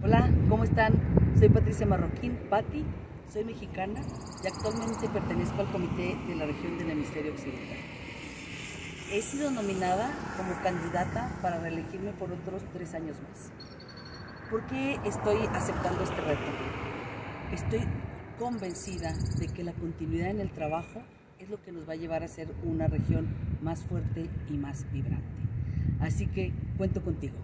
Hola, ¿cómo están? Soy Patricia Marroquín, Patti, soy mexicana y actualmente pertenezco al comité de la región del hemisferio occidental. He sido nominada como candidata para reelegirme por otros tres años más. ¿Por qué estoy aceptando este reto? Estoy convencida de que la continuidad en el trabajo es lo que nos va a llevar a ser una región más fuerte y más vibrante. Así que cuento contigo.